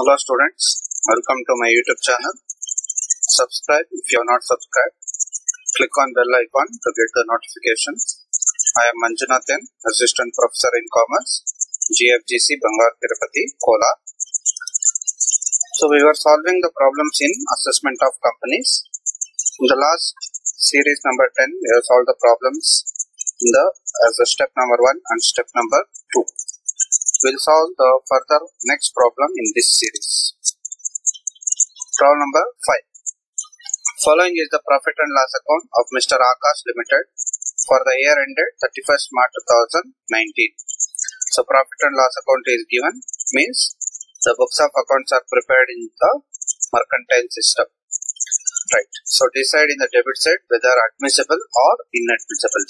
Hello students, welcome to my YouTube channel. Subscribe if you are not subscribed. Click on bell icon to get the notifications. I am Manjunathan, Assistant Professor in Commerce, GFGC Bangar Tirupati, Kolar. So we were solving the problems in assessment of companies. In the last series number 10, we have solved the problems in the as a step number 1 and step number 2. We'll solve the further next problem in this series. Problem number 5. Following is the profit and loss account of Mr. Akash Limited for the year ended 31st March 2019. So profit and loss account is given means the books of accounts are prepared in the mercantile system. Right. So decide in the debit side whether admissible or inadmissible.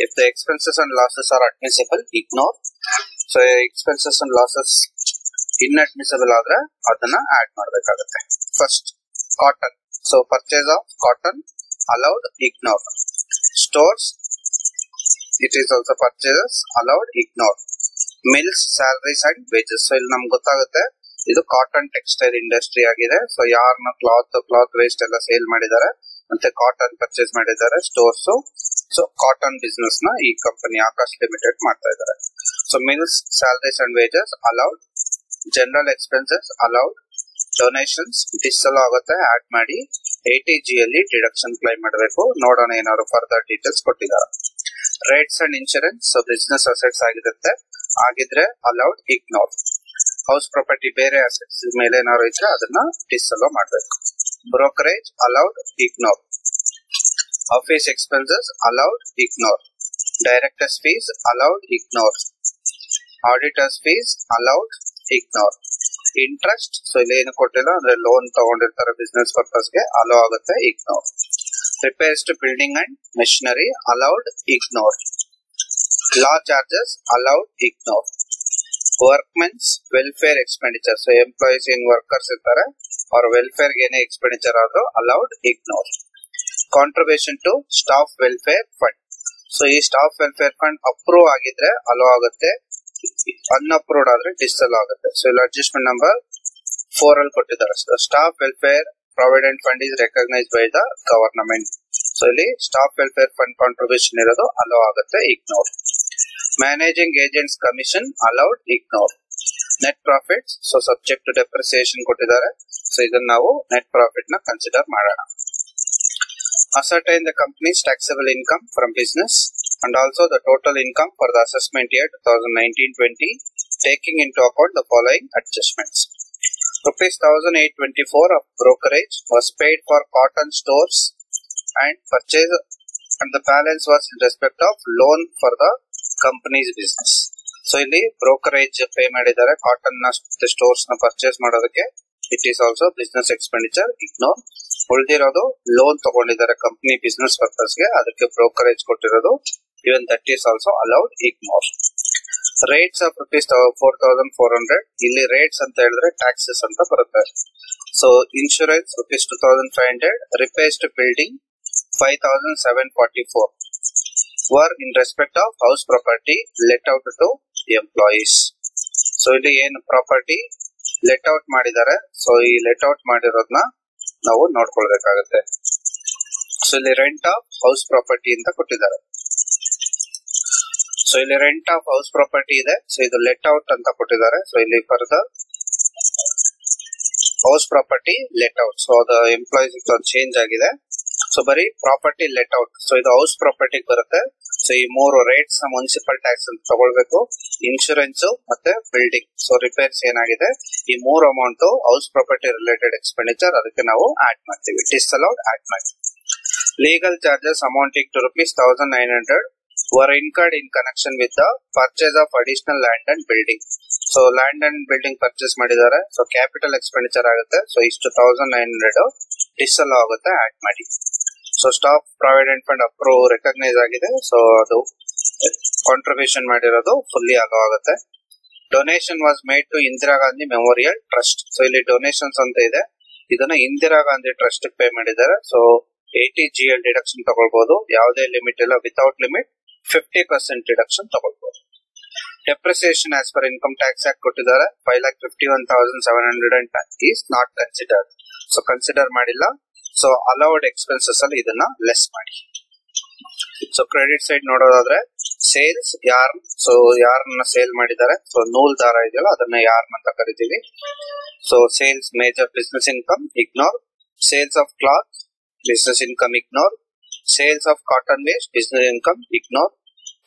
If the expenses and losses are admissible, ignore. So expenses and losses inadmissible ಆದ್ರೆ ಅದನ್ನ add ಮಾಡಬೇಕಾಗುತ್ತೆ. First cotton so purchase of cotton allowed ignore stores it is also purchases allowed ignore mills salaries and wages so ಇಲ್ಲಿ ನಮ್ಗೆ ಗೊತ್ತಾಗುತ್ತೆ, ಇದು cotton textile industry ಆಗಿದೆ. So ಯಾರನ್ನ cloth cloth waste ಎಲ್ಲ ಸೇಲ್ ಮಾಡಿದ್ದಾರೆ, ಮತ್ತೆ ಕಾಟನ್ ಪರ್ಚೇಸ್ ಮಾಡಿದ್ದಾರೆ ಸ್ಟೋರ್ಸ್ ಸೊ ಕಾಟನ್ ಬಿಸ್ನೆಸ್ನ ಈ ಕಂಪನಿ ಆಕಾಶ್ ಲಿಮಿಟೆಡ್ ಮಾಡ್ತಾ ಇದ್ದಾರೆ. So mills salaries and wages allowed general expenses allowed donations disallow ಆಗುತ್ತೆ ಆಡ್ ಮಾಡಿ. ಏಟಿ ಜಿ ಅಲ್ಲಿ ಡಿಡಕ್ಷನ್ ಕ್ಲೈಮ್ ಮಾಡಬೇಕು. ನೋಡೋಣ ಏನಾದ್ರು ಫರ್ದರ್ ಡೀಟೇಲ್ಸ್ ಕೊಟ್ಟಿದ್ದಾರೆ rates and insurance so business assets ಆಗಿರುತ್ತೆ. ಆಗಿದ್ರೆ ಅಲೌಡ್ ಇಗ್ನೋರ್ ಹೌಸ್ ಪ್ರಾಪರ್ಟಿ ಬೇರೆ ಅಸೆಟ್ಸ್ ಮೇಲೆ ಏನಾದ್ರು ಇದ್ರೆ ಅದನ್ನ ಡಿಸಲ್ ಮಾಡಬೇಕು. Brokerage allowed ignore office expenses allowed ignore directors fees allowed ignore auditors fees allowed ignore interest so ಇಲ್ಲಿ ಏನು ಕೊಟ್ಟಿಲ್ಲ, ಅಂದ್ರೆ ಲೋನ್ ತಗೊಂಡಿರ್ತಾರೆ ಬಿಸ್ನೆಸ್ ಪರ್ಪಸ್ಗೆ ಅಲೋ ಆಗುತ್ತೆ ignore repairs to building and machinery allowed ignore law charges allowed ignore workmen's welfare expenditure so employees ಏನ್ workers ಇರ್ತಾರೆ, ಅವ್ರ ವೆಲ್ಫೇರ್ ಏನೇ ಎಕ್ಸ್ಪೆಂಡಿಚರ್ ಆದ್ರೂ allowed ignore contribution to staff welfare fund so ಈ staff welfare fund approve ಆಗಿದ್ರೆ allow ಆಗುತ್ತೆ unapproved ಆದ್ರೆ distal ಆಗುತ್ತೆ. ಸೊ ಇಲ್ಲಿ ಅಡ್ಜಸ್ಟ್ಮೆಂಟ್ ನಂಬರ್ ಫೋರ್ ಅಲ್ಲಿ ಕೊಟ್ಟಿದ್ದಾರೆ. Staff welfare provident fund is recognise by the government so ಇಲ್ಲಿ ಸ್ಟಾಫ್ ವೆಲ್ಫೇರ್ ಫಂಡ್ ಕಾಂಟ್ರಿಬ್ಯೂಷನ್ ಇರೋದು ಅಲೋ ಆಗುತ್ತೆ ignore managing agents commission allowed ignore net profit so subject to depreciation ಕೊಟ್ಟಿದ್ದಾರೆ. So ಇದನ್ನ ನಾವು net ಪ್ರಾಫಿಟ್ನ consider ಮಾಡೋಣ. Ascertain the companies taxable income from business. and also the total income for the assessment year 2019-20 taking into account the following adjustments. Rupees 1824 of brokerage was paid for cotton stores and purchase and the balance was in respect of loan for the company's business. So ಇಲ್ಲಿ brokerage pay ಮಾಡಿದ್ದಾರೆ cotton ನ stores ನ purchase ಮಾಡೋದಕ್ಕೆ it is also business expenditure ignore ಉಳಿದಿರೋದು loan ತಗೊಂಡಿದ್ದಾರೆ company business purpose ಗೆ ಅದಕ್ಕೆ brokerage ಕೊಟ್ಟಿರೋದು even that is also allowed ignore rates of rupees four thousand four hundred ಇಲ್ಲಿ ರೇಟ್ಸ್ ಅಂತ ಹೇಳಿದ್ರೆ ಟ್ಯಾಕ್ಸಸ್ ಅಂತ ಬರುತ್ತೆ. So insurance rupees two thousand five hundred repairs to building five thousand seven forty four were in respect of house property let out to employees so ಇಲ್ಲಿ ಏನು property let out ಮಾಡಿದ್ದಾರೆ so ಈ let out ಮಾಡಿರೋದನ್ನ ನಾವು ನೋಡ್ಕೊಳ್ಬೇಕಾಗತ್ತೆ. So ಇಲ್ಲಿ rent of house property ಅಂತ ಕೊಟ್ಟಿದ್ದಾರೆ. ಸೊ ಇಲ್ಲಿ ರೆಂಟ್ ಆಫ್ ಹೌಸ್ ಪ್ರಾಪರ್ಟಿ ಇದೆ. ಸೊ ಇದು ಲೆಟ್ ಔಟ್ ಅಂತ ಕೊಟ್ಟಿದ್ದಾರೆ. ಸೊ ಇಲ್ಲಿ further house property let out so ಅದು ಎಂಪ್ಲಾಯೀಸ್ ಒಂದು ಚೇಂಜ್ ಆಗಿದೆ. ಸೊ ಬರೀ ಪ್ರಾಪರ್ಟಿ ಲೆಟ್ ಔಟ್ ಸೊ ಇದು ಹೌಸ್ ಪ್ರಾಪರ್ಟಿ ಬರುತ್ತೆ. ಸೊ ಈ ಮೂರು ರೇಟ್ಸ್ ಮುನ್ಸಿಪಲ್ ಟ್ಯಾಕ್ಸ್ ಅಂತ ತಗೊಳ್ಬೇಕು. ಇನ್ಶೂರೆನ್ಸ್ ಮತ್ತೆ ಬಿಲ್ಡಿಂಗ್ ಸೊ ರಿಪೇರ್ಸ್ ಏನಾಗಿದೆ? ಈ ಮೂರು amount house property related expenditure ಅದಕ್ಕೆ ನಾವು ಆಡ್ ಮಾಡ್ತೀವಿ. ಡಿಸ್ಅಲೌಡ್ ಆಡ್ ಮಾಡ್ತೀವಿ legal charges amounting to rupees thousand nine hundred were incurred in connection with the purchase of additional land and building so land and building purchase ಮಾಡಿದ್ದಾರೆ. So capital expenditure ಆಗುತ್ತೆ. So ಇಷ್ಟು thousand nine hundred disallow ಆಗುತ್ತೆ add ಮಾಡಿ. So staff provident fund approve recognise ಆಗಿದೆ. So ಅದು contribution ಮಾಡಿರೋದು fully ಆಗೋ ಆಗುತ್ತೆ. Donation was made to Indira Gandhi memorial trust so ಇಲ್ಲಿ ಡೊನೇಷನ್ಸ್ ಅಂತ ಇದೆ. ಇದನ್ನ ಇಂದಿರಾ ಗಾಂಧಿ ಟ್ರಸ್ಟ್ ಪೇ ಮಾಡಿದ್ದಾರೆ. So eighty G L deduction ತಗೊಳ್ಬಹುದು ಯಾವುದೇ ಲಿಮಿಟ್ ಇಲ್ಲ. Without limit fifty percent deduction ತಗೊಳ್ಬಹುದು depreciation as per income tax act ಕೊಟ್ಟಿದ್ದಾರೆ. Five lakh fifty one thousand seven hundred and is not considered so consider ಮಾಡಿಲ್ಲ. So allowed expenses ಅಲ್ಲಿ ಇದನ್ನ less ಮಾಡಿ. So credit side ನೋಡೋದಾದ್ರೆ sales ಯಾರ್ so ಯಾರನ್ನ sale ಮಾಡಿದ್ದಾರೆ? ಸೊ ನೂಲ್ ದಾರ ಇದೆಯಲ್ಲ, ಅದನ್ನ ಯಾರ್ನ್ ಅಂತ ಕರಿತೀವಿ. So sales major business income ignore sales of cloth business income ignore sales of cotton waste business income ignore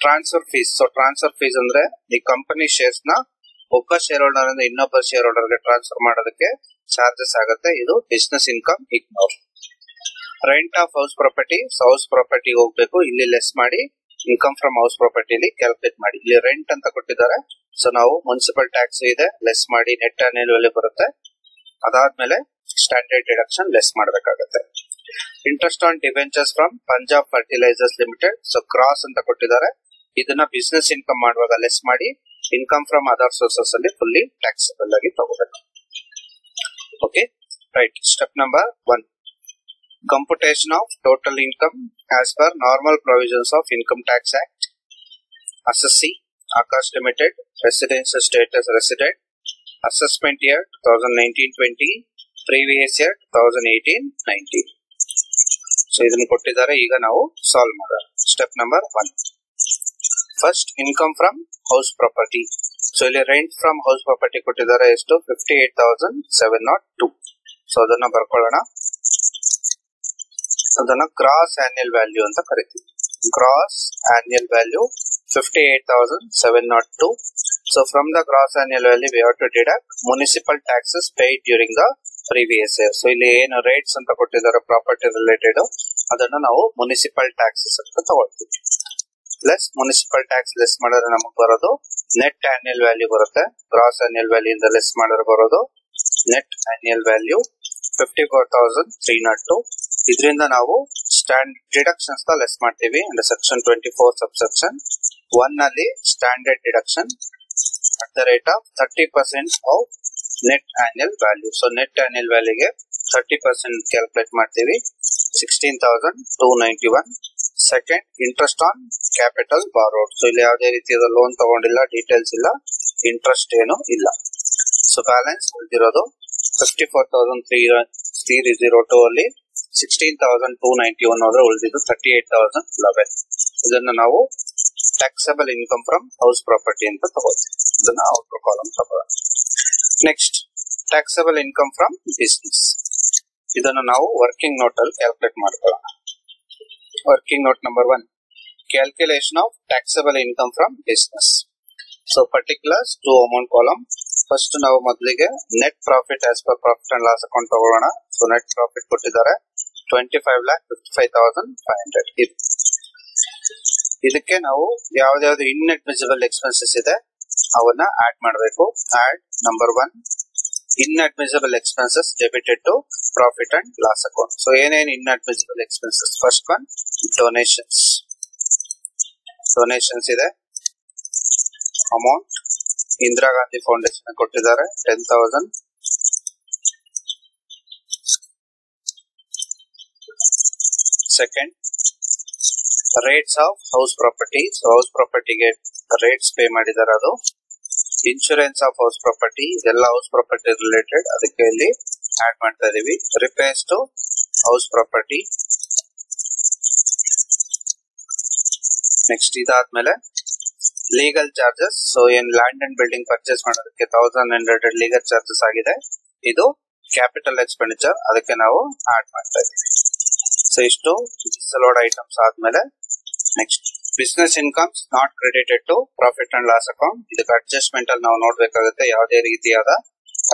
transfer fees so transfer fees ಅಂದ್ರೆ ಈ ಕಂಪನಿ ಶೇರ್ಸ್ನ ಒಬ್ಬ ಶೇರ್ ಹೋಲ್ಡರ್ ಇಂದ ಇನ್ನೊಬ್ಬ ಶೇರ್ ಹೋಲ್ಡರ್ಗೆ ಟ್ರಾನ್ಸ್ಫರ್ ಮಾಡೋದಕ್ಕೆ ಚಾರ್ಜಸ್ ಆಗುತ್ತೆ. ಇದು business income ignore rent of house property house property ಹೋಗ್ಬೇಕು. ಇಲ್ಲಿ ಲೆಸ್ ಮಾಡಿ ಇನ್ಕಮ್ ಫ್ರಮ್ ಹೌಸ್ ಪ್ರಾಪರ್ಟಿಲಿ ಕ್ಯಾಲ್ಕುಲೇಟ್ ಮಾಡಿ. ಇಲ್ಲಿ ರೆಂಟ್ ಅಂತ ಕೊಟ್ಟಿದ್ದಾರೆ. ಸೊ ನಾವು ಮುನ್ಸಿಪಲ್ ಟ್ಯಾಕ್ಸ್ ಇದೆ. ಲೆಸ್ ಮಾಡಿ ನೆಟ್ ವ್ಯಾಲ್ಯೂ ಬರುತ್ತೆ. ಅದಾದ್ಮೇಲೆ ಸ್ಟ್ಯಾಂಡರ್ಡ್ ಡಿಡಕ್ಷನ್ ಲೆಸ್ ಮಾಡಬೇಕಾಗತ್ತೆ. Interest on debentures from Punjab fertilisers limited so gross ಅಂತ ಕೊಟ್ಟಿದ್ದಾರೆ ಇದನ್ನ ಬಿಸ್ನೆಸ್ ಇನ್ಕಮ್ ಮಾಡುವಾಗ ಲೆಸ್ ಮಾಡಿ ಇನ್ಕಮ್ ಫ್ರಮ್ ಅದರ್ ಸೋರ್ಸಸ್ ಅಲ್ಲಿ ಫುಲ್ಲಿ ಟ್ಯಾಕ್ಸಬಲ್ ಆಗಿ ತಗೋಬೇಕು okay right step number one computation of total income as per normal provisions of Income Tax Act. Assessee, Akash Limited, residential status resident, assessment year 2019-20, previous year 2018-19. So ಇದನ್ನು ಕೊಟ್ಟಿದ್ದಾರೆ. ಈಗ ನಾವು solve ಮಾಡೋಣ. Step number one first income from house property so ಇಲ್ಲಿ rent from house property ಕೊಟ್ಟಿದ್ದಾರೆ ಎಷ್ಟು? Fifty eight thousand seven nought two so ಅದನ್ನ ಬರ್ಕೊಳ್ಳೋಣ. ಅದನ್ನ ಕ್ರಾಸ್ ಆನ್ಯಲ್ ವ್ಯಾಲ್ಯೂ ಅಂತ ಕರಿತೀವಿ. Gross annual value fifty eight thousand seven nought two so from the gross annual value we have to deduct municipal taxes paid during the previous year so ಇಲ್ಲಿ ಏನು rates ಅಂತ ಕೊಟ್ಟಿದ್ದಾರೆ property related ಅದನ್ನ ನಾವು municipal taxes ಅಂತ ತಗೊಳ್ತೀವಿ. Plus municipal tax less ಮಾಡಿದ್ರೆ ನಮಗೆ ಬರೋದು ನೆಟ್ ಆನ್ಯಲ್ ವ್ಯಾಲ್ಯೂ ಬರುತ್ತೆ. ಗ್ರಾಸ್ ಆನ್ಯಲ್ ವ್ಯಾಲ್ಯೂ ಇಂದ ಲೆಸ್ ಮಾಡಿದ್ರೆ ಬರೋದು net annual value fifty four thousand three nought two ಇದರಿಂದ ನಾವು ಸ್ಟ್ಯಾಂಡ್ ಡಿಡಕ್ಷನ್ಸ್ ಲೆಸ್ ಮಾಡ್ತೀವಿ. And section twenty four sub section one ಅಲ್ಲಿ standard deduction at the rate of thirty percent of net annual value so net annual ವ್ಯಾಲ್ಯೂಗೆ thirty percent calculate ಮಾಡ್ತೀವಿ. Sixteen thousand two ninety one second interest on capital borrowed so ಇಲ್ಲಿ ಯಾವುದೇ ರೀತಿಯಾದ loan ತಗೊಂಡಿಲ್ಲ details ಇಲ್ಲ interest ಏನು ಇಲ್ಲ. So balance ಉಳಿದಿರೋದು fifty four thousand three three zero two ಅಲ್ಲಿ sixteen thousand two ninety one ಆದ್ರೆ ಉಳಿದಿದ್ದು ತರ್ಟಿ ಏಟ್ ತೌಸಂಡ್ ಲೆವೆನ್ ಇದನ್ನ ನಾವು taxable income from house property ಅಂತ ತಗೋತೀವಿ. ಇದನ್ನ ಔಟರ್ ಕಾಲಮ್ ತಗೋಣ next taxable income from business ಇದನ್ನು ನಾವು ವರ್ಕಿಂಗ್ ನೋಟ್ ಅಲ್ಲಿ ಕ್ಯಾಲ್ಕುಲೇಟ್ ಮಾಡ್ಕೊಳ್ಳೋಣ. Working note number one calculation of taxable income from business so particulars to amount column first ನಾವು ಮೊದಲಿಗೆ net profit as per profit and loss account ತಗೊಳ್ಳೋಣ. So net profit ಕೊಟ್ಟಿದ್ದಾರೆ twenty five lakh fifty five thousand five hundred ಇದು. ಇದಕ್ಕೆ ನಾವು ಯಾವ್ದಾವ್ದು inadmissible expenses ಇದೆ, ಅವನ್ನ add ಮಾಡಬೇಕು. Add number one inadmissible expenses debited to profit and loss account so ಏನೇನು inadmissible expenses first one donations donations ಇದೆ. Amount Indira Gandhi foundation ಕೊಟ್ಟಿದ್ದಾರೆ ten thousand second rates of house property house ಪ್ರಾಪರ್ಟಿಗೆ rates pay ಮಾಡಿದ್ದಾರೆ ಅದು. Insurance of house property ಎಲ್ಲ house property related ಅದಕ್ಕೆ ಇಲ್ಲಿ add ಮಾಡ್ತಾ ಇದೀವಿ. Repairs to house property next ಇದಾದ್ಮೇಲೆ ಲೀಗಲ್ ಚಾರ್ಜಸ್ ಸೊ ಏನ್ ಲ್ಯಾಂಡ್ ಅಂಡ್ ಬಿಲ್ಡಿಂಗ್ ಪರ್ಚೇಸ್ ಮಾಡೋದಕ್ಕೆ ತೌಸಂಡ್ ಹಂಡ್ರೆಡ್ ಲೀಗಲ್ ಚಾರ್ಜಸ್ ಆಗಿದೆ. ಇದು ಕ್ಯಾಪಿಟಲ್ ಎಕ್ಸ್ಪೆಂಡಿಚರ್ ಅದಕ್ಕೆ ನಾವು ಆಡ್ ಮಾಡ್ತಾ ಇದೀವಿ. ಸೊ ಇಷ್ಟು. ಸಲೋಡ್ ಐಟಮ್ಸ್ ಆದ್ಮೇಲೆ next business incomes not credited to profit and loss account ಇದಕ್ಕೆ ಅಡ್ಜಸ್ಟ್ಮೆಂಟ್ ಅಲ್ಲಿ ನಾವು ನೋಡ್ಬೇಕಾಗುತ್ತೆ ಯಾವುದೇ ರೀತಿಯಾದ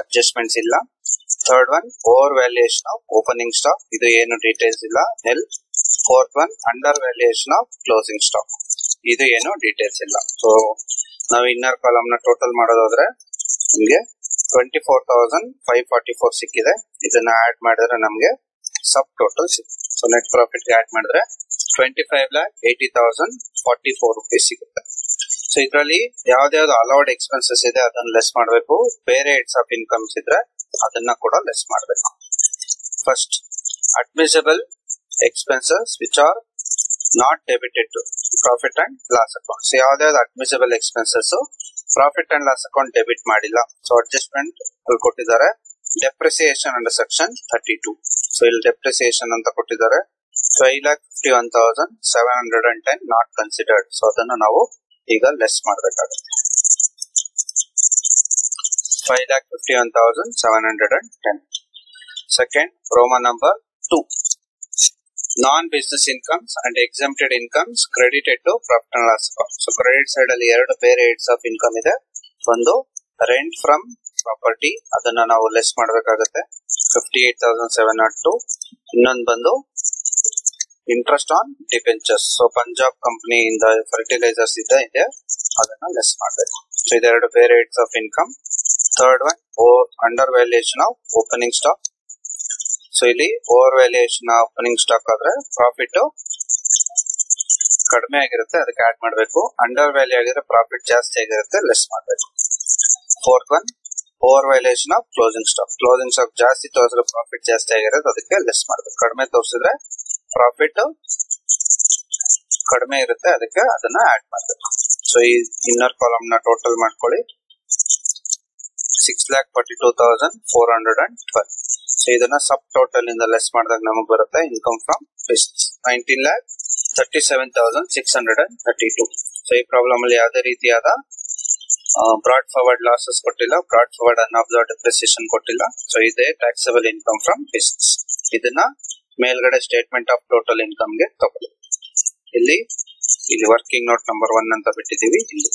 ಅಡ್ಜಸ್ಟ್ಮೆಂಟ್ಸ್ ಇಲ್ಲ. Third one over valuation of opening stock ಇದು ಏನು ಡೀಟೇಲ್ಸ್ ಇಲ್ಲ. L fourth one under valuation of closing stock ಇದು ಏನು ಡೀಟೇಲ್ಸ್ ಇಲ್ಲ. ಸೊ ನಾವು ಇನ್ನರ್ ಕಾಲಮ್ನ ಟೋಟಲ್ ಮಾಡೋದಾದ್ರೆ, ನಿಮ್ಗೆ twenty four thousand five forty four ಸಿಕ್ಕಿದೆ. ಇದನ್ನ ಆಡ್ ಮಾಡಿದ್ರೆ ನಮ್ಗೆ ಸಬ್ ಟೋಟಲ್ ಸಿಕ್ಕಿದೆ. ಸೊ ನೆಟ್ ಪ್ರಾಫಿಟ್ ಆಡ್ ಮಾಡಿದ್ರೆ twenty five lakh eighty thousand forty four rupees ಸಿಗುತ್ತೆ. ಸೊ ಇದರಲ್ಲಿ ಯಾವ್ದಾವ್ದು ಅಲೌಡ್ ಎಕ್ಸ್ಪೆನ್ಸಸ್ ಇದೆ, ಅದನ್ನ ಲೆಸ್ ಮಾಡಬೇಕು. ಬೇರೆ ಹೆಡ್ಸ್ ಆಫ್ ಇನ್ಕಮ್ಸ್ ಇದ್ರೆ ಅದನ್ನ ಕೂಡ ಲೆಸ್ ಮಾಡಬೇಕು. First admissible expenses which are not debited to profit and loss account so ಯಾವ್ದಾವ್ದು admissible expenses profit and loss account debit ಮಾಡಿಲ್ಲ. ಸೊ ಅಡ್ಜಸ್ಟ್ಮೆಂಟ್ ಅಲ್ಲಿ ಕೊಟ್ಟಿದ್ದಾರೆ. Depreciation under section thirty two so ಇಲ್ಲಿ depreciation ಅಂತ ಕೊಟ್ಟಿದ್ದಾರೆ. Five lakh fifty one thousand seven hundred and ten not considered so ಅದನ್ನು ನಾವು ಈಗ less ಮಾಡಬೇಕಾಗುತ್ತೆ. Five lakh fifty one thousand seven hundred and ten second ರೋಮ number two non business incomes and exempted incomes credited to profit and loss account so credit side ಅಲ್ಲಿ ಎರಡು ಬೇರೆ AIDS of income ಇದೆ. ಒಂದು rent from property ಅದನ್ನ ನಾವು less ಮಾಡಬೇಕಾಗುತ್ತೆ. Fifty eight thousand seven nought two ಇನ್ನೊಂದು ಬಂದು interest on debentures so Punjab company ಇಂದ ಫರ್ಟಿಲೈಸರ್ಸ್ ಇದೆ ಇದೆ ಅದನ್ನ ಲೆಸ್ ಮಾಡಬೇಕು. ಸೊ ಇದೆರಡು ಬೇರೆ rates of income third one under valuation of opening stock so ಇಲ್ಲಿ ಓವರ್ ವ್ಯಾಲ್ಯೂಯೇಷನ್ ಓಪನಿಂಗ್ ಸ್ಟಾಕ್ ಆದ್ರೆ ಪ್ರಾಫಿಟ್ ಕಡಿಮೆ ಆಗಿರುತ್ತೆ, ಅದಕ್ಕೆ ಆಡ್ ಮಾಡಬೇಕು. ಅಂಡರ್ ವ್ಯಾಲ್ಯೂ ಆಗಿದ್ರೆ ಪ್ರಾಫಿಟ್ ಜಾಸ್ತಿ ಆಗಿರುತ್ತೆ ಲೆಸ್ ಮಾಡಬೇಕು. Fourth one over valuation of closing stock closing stock ಜಾಸ್ತಿ ತೋರಿಸಿದ್ರೆ ಪ್ರಾಫಿಟ್ ಜಾಸ್ತಿ ಆಗಿರುತ್ತೆ ಅದಕ್ಕೆ ಲೆಸ್ ಮಾಡಬೇಕು. ಕಡಿಮೆ ತೋರಿಸಿದ್ರೆ ಪ್ರಾಫಿಟ್ ಕಡಿಮೆ ಇರುತ್ತೆ, ಅದಕ್ಕೆ ಅದನ್ನ ಆಡ್ ಮಾಡಬೇಕು. ಸೊ ಈ ಇನ್ನರ್ ಕಾಲಮ್ನ ಟೋಟಲ್ ಮಾಡ್ಕೊಳ್ಳಿ. Six lakh forty two thousand four hundred and twelve so ಇದನ್ನ ಸಬ್ ಟೋಟಲ್ ಇಂದ ಲೆಸ್ ಮಾಡಿದಾಗ ನಮಗೆ ಬರುತ್ತೆ income from business nineteen lakh thirty seven thousand six hundred and thirty two so ಈ ಪ್ರಾಬ್ಲಮ್ ಅಲ್ಲಿ ಯಾವುದೇ ರೀತಿಯಾದ ಬ್ರಾಡ್ ಫಾರ್ವರ್ಡ್ ಲಾಸಸ್ ಕೊಟ್ಟಿಲ್ಲ. ಬ್ರಾಡ್ ಫಾರ್ವರ್ಡ್ ಅನ್ಅಬ್ಸರ್ವ್ ಡೆಪ್ರಿಸಿಯೇಷನ್ ಕೊಟ್ಟಿಲ್ಲ. ಸೊ ಇದೇ ಟ್ಯಾಕ್ಸಬಲ್ ಇನ್ಕಮ್ ಫ್ರಮ್ ಬಿಸ್ನೆಸ್ ಇದನ್ನ ಮೇಲ್ಗಡೆ ಸ್ಟೇಟ್ಮೆಂಟ್ ಆಫ್ ಟೋಟಲ್ ಇನ್ಕಮ್ಗೆ ತಗೊಳ್ಳಿ. ಇಲ್ಲಿ ಇಲ್ಲಿ ವರ್ಕಿಂಗ್ ನೋಟ್ ನಂಬರ್ ಒನ್ ಅಂತ ಬಿಟ್ಟಿದೀವಿ ಇಲ್ಲಿ.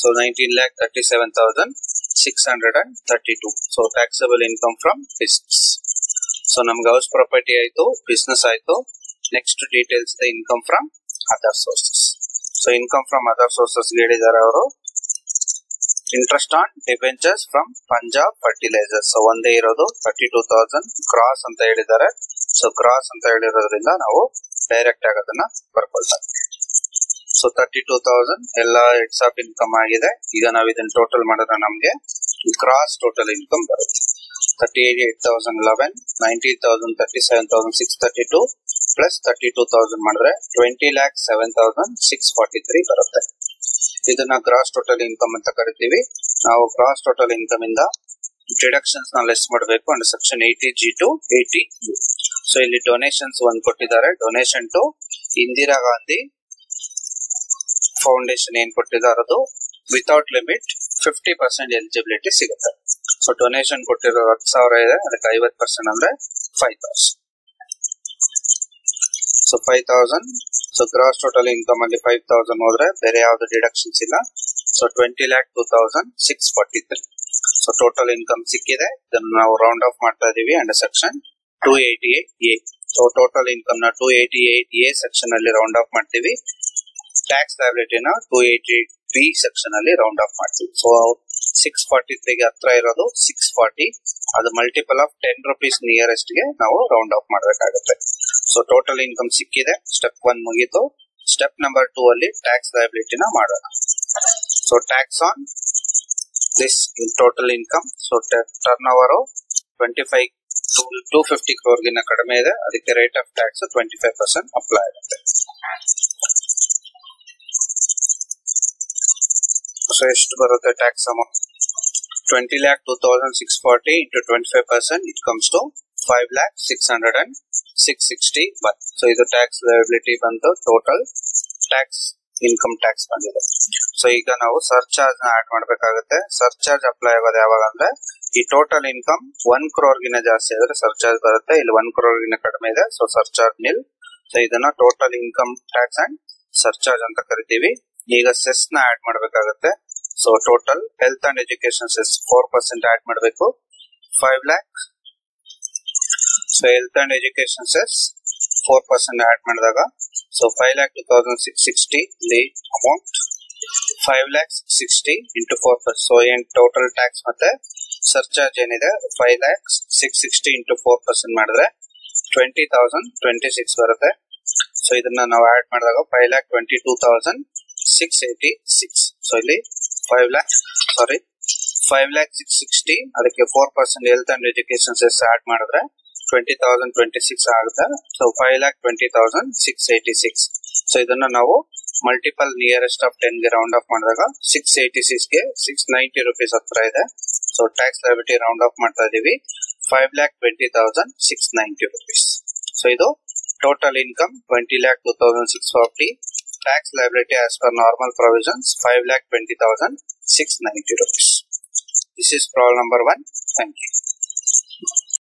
So nineteen lakh thirty seven thousand six hundred and thirty two so taxable income from business so ನಮ್ಗೆ ಹೌಸ್ ಪ್ರಾಪರ್ಟಿ ಆಯ್ತು ಬಿಸ್ನೆಸ್ ಆಯ್ತು. Next details the income from other sources so income from other sources ಹೇಳಿದ್ದಾರೆ ಅವರು. Interest on debentures from Punjab fertilizers ಒಂದೇ ಇರೋದು thirty two thousand cross ಅಂತ ಹೇಳಿದ್ದಾರೆ. So gross ಅಂತ ಹೇಳಿರೋದ್ರಿಂದ ನಾವು ಡೈರೆಕ್ಟ್ ಆಗಿ ಅದನ್ನ ಬರ್ಕೊಳ್ತಾ ಸೊ ತರ್ಟಿ ಟೂ ತೌಸಂಡ್ ಎಲ್ಲ ಎಕ್ಸ್ ಆಫ್ ಇನ್ಕಮ್ ಆಗಿದೆ. ಈಗ ನಾವು ಇದನ್ನ ಟೋಟಲ್ ಮಾಡಿದ್ರೆ ನಮ್ಗೆ ಕ್ರಾಸ್ ಟೋಟಲ್ ಇನ್ಕಮ್ ಬರುತ್ತೆ. Thirty eight thousand eleven ninety thousand thirty seven thousand six thirty two plus thirty two thousand ಮಾಡಿದ್ರೆ twenty lakh seven thousand six forty three ಬರುತ್ತೆ. ಇದನ್ನ ಕ್ರಾಸ್ ಟೋಟಲ್ ಇನ್ಕಮ್ ಅಂತ ಕರಿತೀವಿ. ನಾವು ಕ್ರಾಸ್ ಟೋಟಲ್ ಇನ್ಕಮ್ ಇಂದ ಡಿಡಕ್ಷನ್ಸ್ನ less ಮಾಡಬೇಕು and section eighty G to eighty so ಇಲ್ಲಿ ಡೊನೇಷನ್ಸ್ ಒಂದ್ ಕೊಟ್ಟಿದ್ದಾರೆ. Donation to Indira Gandhi foundation ಏನ್ ಕೊಟ್ಟಿದ್ದಾರೆ ಅದು? Without limit fifty percent eligibility ಸಿಗುತ್ತೆ. ಸೊ ಡೊನೇಷನ್ ಕೊಟ್ಟಿರೋ ಹತ್ತು ಸಾವಿರ ಇದೆ. ಅದಕ್ಕೆ ಐವತ್ ಪರ್ಸೆಂಟ್ ಅಂದ್ರೆ five thousand so five thousand so gross total income ಅಲ್ಲಿ ಫೈವ್ ತೌಸಂಡ್ ಹೋದ್ರೆ ಬೇರೆ ಯಾವ್ದು ಡಿಡಕ್ಷನ್ಸ್ ಇಲ್ಲ. So twenty lakh two thousand six forty three so total income ಸಿಕ್ಕಿದೆ. ಇದನ್ನು ನಾವು ರೌಂಡ್ ಆಫ್ ಮಾಡ್ತಾ ಇದೀವಿ. Under section two eighty eight A so total ಇನ್ಕಮ್ನ two eighty eight A section ಅಲ್ಲಿ ರೌಂಡ್ ಆಫ್ ಮಾಡ್ತೀವಿ. ಟ್ಯಾಕ್ಸ್ ಲಯಬಿಲಿಟಿನ ಟೂ ಏಟಿ ಬಿ ಸೆಕ್ಷನ್ ಅಲ್ಲಿ round off ಮಾಡ್ತೀವಿ. ಸೊ ಸಿಕ್ಸ್ ಫಾರ್ಟಿ ತ್ರೀಗೆ ಹತ್ರ ಇರೋದು ಸಿಕ್ಸ್ ಫಾರ್ಟಿ ಅದು ಮಲ್ಟಿಪಲ್ ಆಫ್ ಟೆನ್ ರುಪೀಸ್ ನಿಯರೆಸ್ಟ್ಗೆ ನಾವು ರೌಂಡ್ ಆಫ್ ಮಾಡಬೇಕಾಗುತ್ತೆ. ಸೊ ಟೋಟಲ್ ಇನ್ಕಮ್ ಸಿಕ್ಕಿದೆ. ಸ್ಟೆಪ್ ಒನ್ ಮುಗೀತು. ಸ್ಟೆಪ್ ನಂಬರ್ ಟೂ ಅಲ್ಲಿ ಟ್ಯಾಕ್ಸ್ ಲಯಬಿಲಿಟಿನ ಮಾಡೋಣ. So tax on this total income so turnover twenty five two fifty ಕ್ರೋರ್ಗಿನ ಕಡಿಮೆ ಇದೆ. ಅದಕ್ಕೆ rate of tax twenty five percent apply ಆಗುತ್ತೆ. ಸೊ ಎಷ್ಟು ಬರುತ್ತೆ tax amount twenty lakh two thousand six forty into twenty five percent it comes to five lakh six hundred and six sixty one so ಇದು tax liability ಬಂದು total tax income tax ಬಂದಿದೆ. So ಈಗ ನಾವು ಸರ್ಚಾರ್ಜ್ನ add ಮಾಡಬೇಕಾಗುತ್ತೆ. Surcharge apply ಆಗೋದು ಯಾವಾಗ ಅಂದ್ರೆ ಈ ಟೋಟಲ್ ಇನ್ಕಮ್ ಒನ್ ಕ್ರೋರ್ಗಿನ ಜಾಸ್ತಿ ಆದ್ರೆ ಸರ್ಚಾರ್ಜ್ ಬರುತ್ತೆ. ಇಲ್ಲಿ ಒನ್ ಕ್ರೋರ್ಗಿನ ಕಡಿಮೆ ಇದೆ. ಸೊ ಸರ್ಚಾರ್ಜ್ ನಿಲ್ ಸೊ ಇದನ್ನ total income tax and surcharge ಅಂತ ಕರಿತೀವಿ. ಈಗ ಸೆಸ್ನ ಆಡ್ ಮಾಡಬೇಕಾಗುತ್ತೆ. So total health and education cess four percent add ಮಾಡಬೇಕು. Five lakh so health and education cess four percent add ಮಾಡಿದಾಗ so five lakh two thousand six sixty amount five lakh sixty into four so ಏನ್ total tax ಮತ್ತೆ surcharge ಏನಿದೆ? Five lakhs six sixty into four percent ಮಾಡಿದ್ರೆ twenty thousand twenty six ಬರುತ್ತೆ. So ಇದನ್ನ ನಾವು add ಮಾಡಿದಾಗ five lakh twenty two thousand six eighty six so ಇಲ್ಲಿ five lakh sorry five lakh six sixty ಅದಕ್ಕೆ four percent health and education cess add ಮಾಡಿದ್ರೆ twenty thousand twenty six ಆಗುತ್ತೆ. So five lakh twenty thousand six eighty six so ಇದನ್ನ ನಾವು multiple nearest of ಟೆನ್ಗೆ round off ಮಾಡಿದಾಗ six eighty ಸಿಕ್ಸ್ಗೆ six ninety rupees ಹತ್ರ ಇದೆ. So tax liability round off ಮಾಡ್ತಾ ಇದೀವಿ five lakh twenty thousand six ninety rupees so ಇದು total income twenty lakh two thousand six forty tax liability as per normal provisions five lakh twenty thousand six ninety rupees this is problem number one thank you